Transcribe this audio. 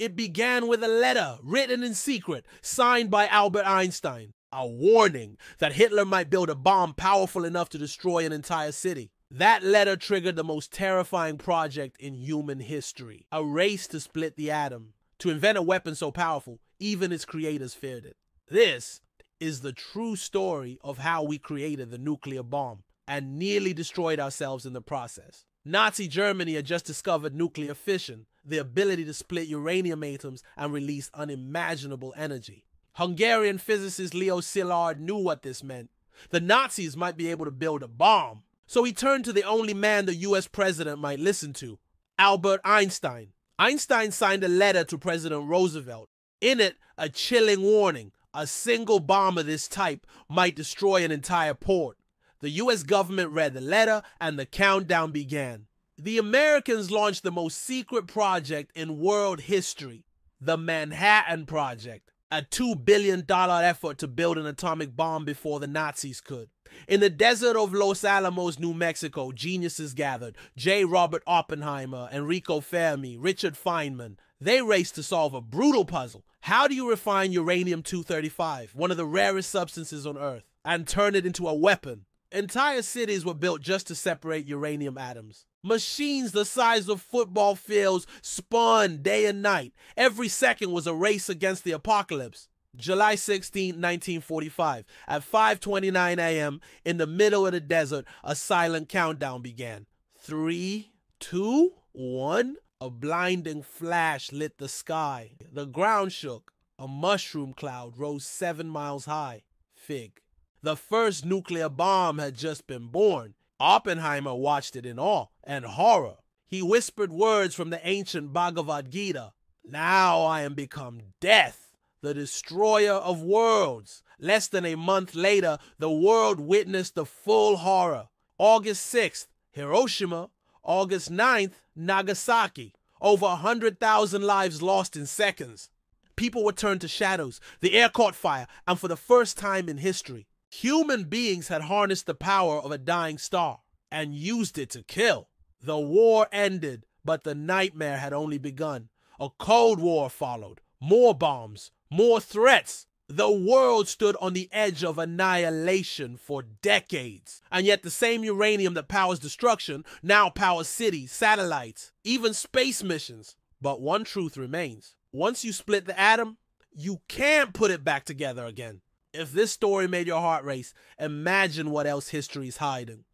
It began with a letter written in secret, signed by Albert Einstein, a warning that Hitler might build a bomb powerful enough to destroy an entire city. That letter triggered the most terrifying project in human history a race to split the atom, to invent a weapon so powerful, even its creators feared it. This is the true story of how we created the nuclear bomb and nearly destroyed ourselves in the process. Nazi Germany had just discovered nuclear fission, the ability to split uranium atoms and release unimaginable energy. Hungarian physicist Leo Szilard knew what this meant. The Nazis might be able to build a bomb, so he turned to the only man the US president might listen to Albert Einstein. Einstein signed a letter to President Roosevelt. In it, a chilling warning a single bomb of this type might destroy an entire port. The US government read the letter and the countdown began. The Americans launched the most secret project in world history the Manhattan Project, a $2 billion effort to build an atomic bomb before the Nazis could. In the desert of Los Alamos, New Mexico, geniuses gathered J. Robert Oppenheimer, Enrico Fermi, Richard Feynman. They raced to solve a brutal puzzle. How do you refine uranium 235, one of the rarest substances on Earth, and turn it into a weapon? Entire cities were built just to separate uranium atoms. Machines the size of football fields spun day and night. Every second was a race against the apocalypse. July 16, 1945, at 5:29 a.m. in the middle of the desert, a silent countdown began. 3 2 1 a blinding flash lit the sky. The ground shook. A mushroom cloud rose 7 miles high. Fig. The first nuclear bomb had just been born. Oppenheimer watched it in awe and horror. He whispered words from the ancient Bhagavad Gita Now I am become death, the destroyer of worlds. Less than a month later, the world witnessed the full horror. August 6th, Hiroshima. August 9th, Nagasaki. Over 100,000 lives lost in seconds. People were turned to shadows. The air caught fire, and for the first time in history, Human beings had harnessed the power of a dying star and used it to kill. The war ended, but the nightmare had only begun. A Cold War followed, more bombs, more threats. The world stood on the edge of annihilation for decades. And yet, the same uranium that powers destruction now powers cities, satellites, even space missions. But one truth remains once you split the atom, you can't put it back together again. If this story made your heart race, imagine what else history's hiding.